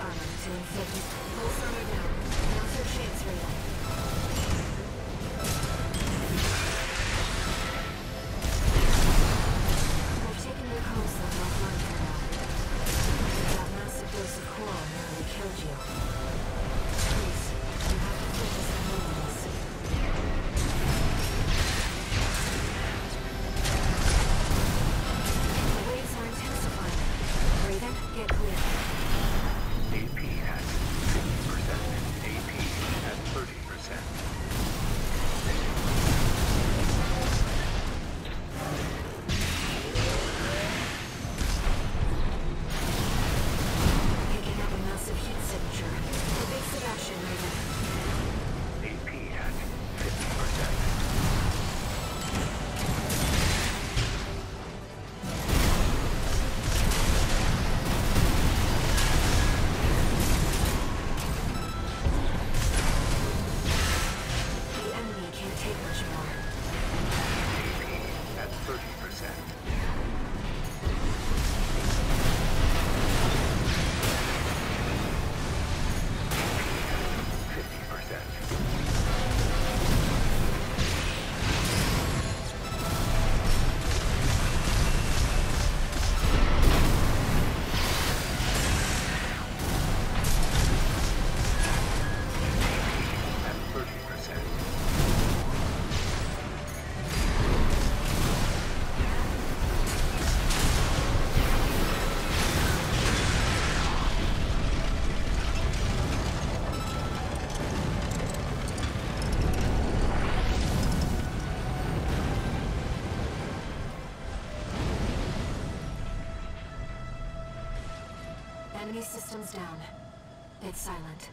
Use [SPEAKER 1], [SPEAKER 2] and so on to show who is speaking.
[SPEAKER 1] armor to inflict pulse armor down. Now for chance. I've for. That massive dose of coral nearly killed you. Enemy systems down. It's silent.